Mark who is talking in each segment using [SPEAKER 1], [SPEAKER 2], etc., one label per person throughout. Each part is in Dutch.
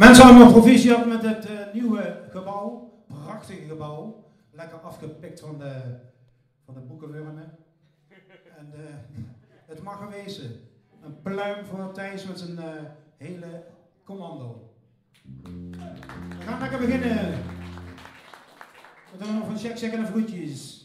[SPEAKER 1] Mensen allemaal proficiat met het uh, nieuwe gebouw. Prachtige gebouw. Lekker afgepikt van de, van de boekenwurmen. En uh, het mag er wezen. Een pluim voor Thijs met zijn uh, hele commando. We gaan lekker beginnen. We doen nog van check, check en de groetjes.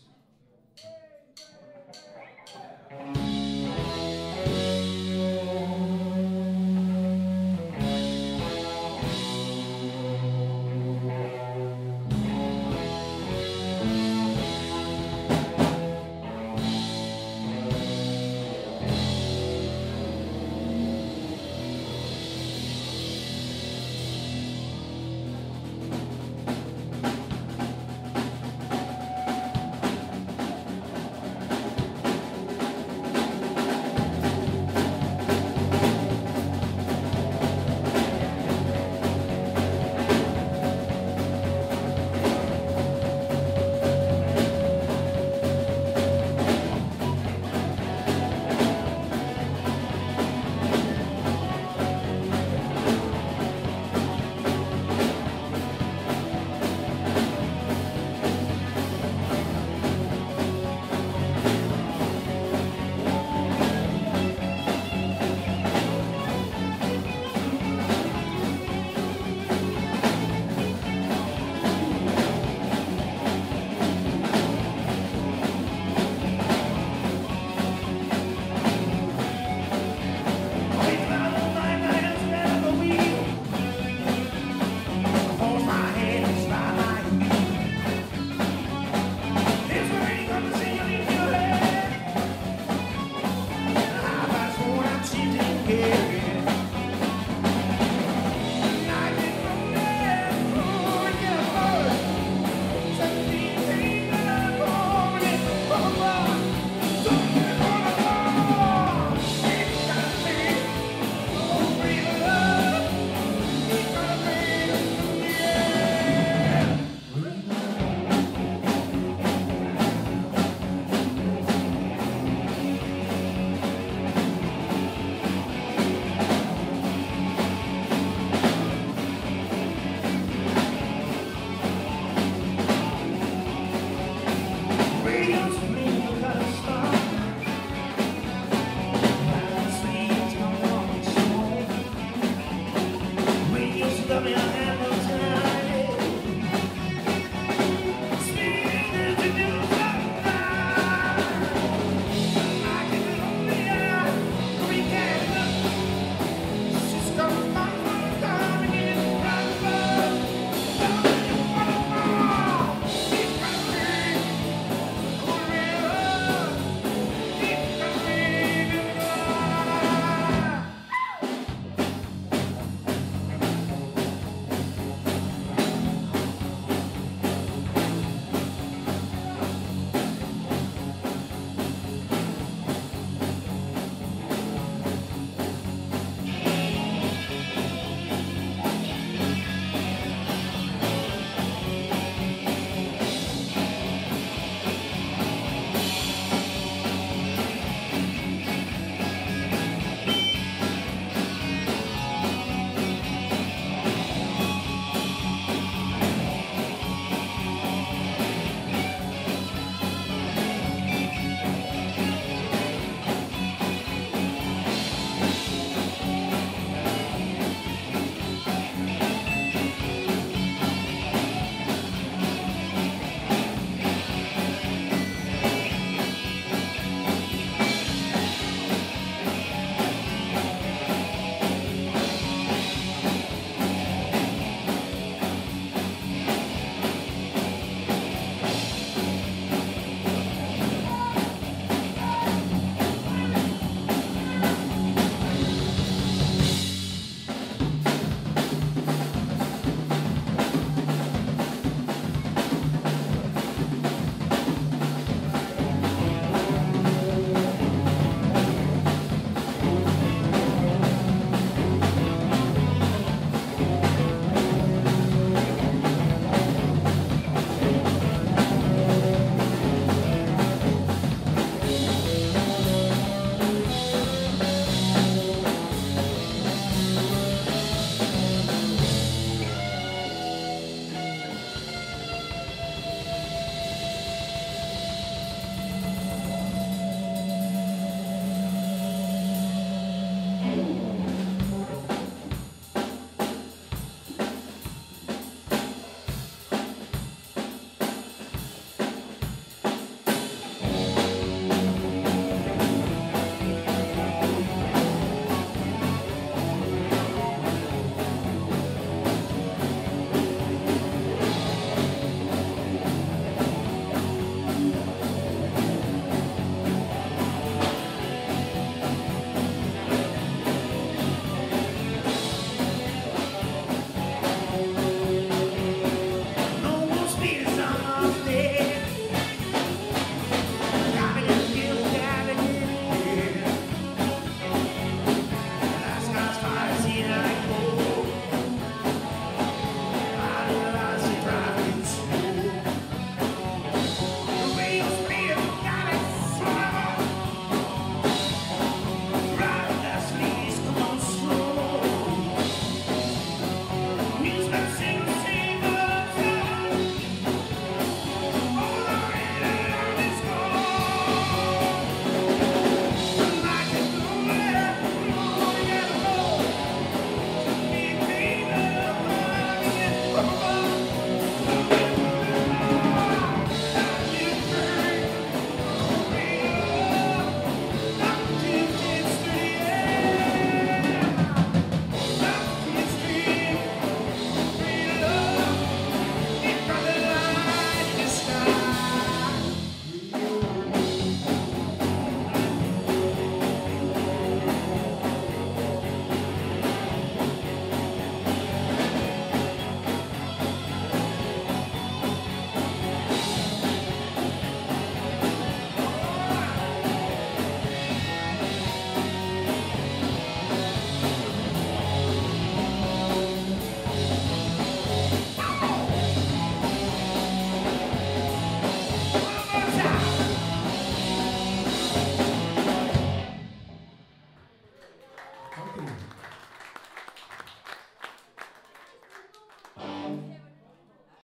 [SPEAKER 1] to me